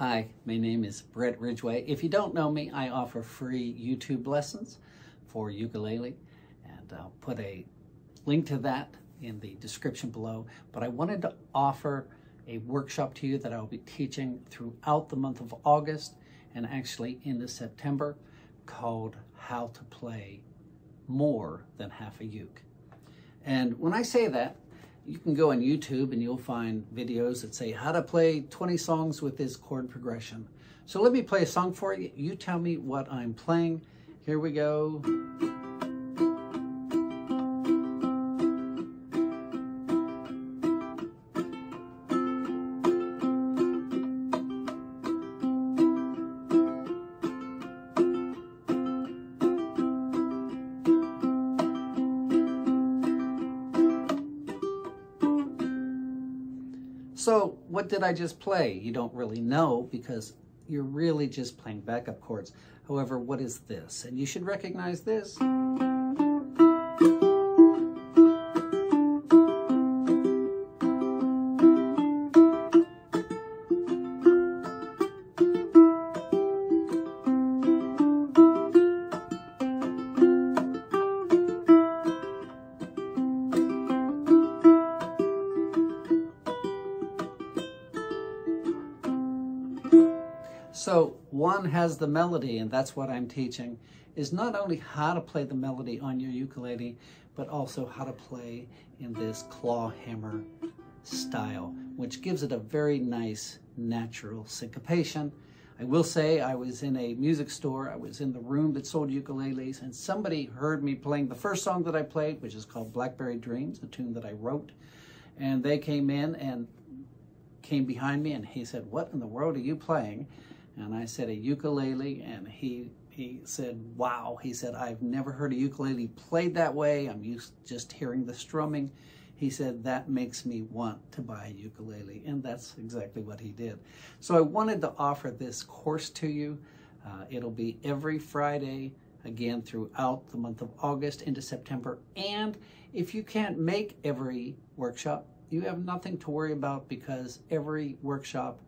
Hi, my name is Brett Ridgeway. If you don't know me, I offer free YouTube lessons for ukulele. I'll uh, put a link to that in the description below. But I wanted to offer a workshop to you that I'll be teaching throughout the month of August and actually into September called How to Play More Than Half a Uke. And when I say that, you can go on YouTube and you'll find videos that say how to play 20 songs with this chord progression. So let me play a song for you. You tell me what I'm playing. Here we go. So what did I just play? You don't really know because you're really just playing backup chords. However, what is this? And you should recognize this. So one has the melody, and that's what I'm teaching, is not only how to play the melody on your ukulele, but also how to play in this claw hammer style, which gives it a very nice natural syncopation. I will say I was in a music store, I was in the room that sold ukuleles, and somebody heard me playing the first song that I played, which is called Blackberry Dreams, a tune that I wrote. And they came in and came behind me and he said, what in the world are you playing? And I said, a ukulele. And he, he said, wow. He said, I've never heard a ukulele played that way. I'm used just hearing the strumming. He said, that makes me want to buy a ukulele. And that's exactly what he did. So I wanted to offer this course to you. Uh, it'll be every Friday, again, throughout the month of August into September. And if you can't make every workshop, you have nothing to worry about because every workshop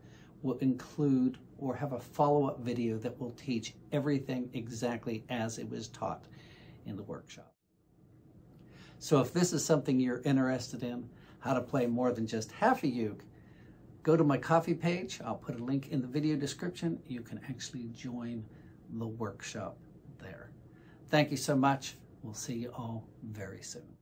will include or have a follow-up video that will teach everything exactly as it was taught in the workshop. So if this is something you're interested in, how to play more than just half a uke, go to my Ko-fi page. I'll put a link in the video description. You can actually join the workshop there. Thank you so much. We'll see you all very soon.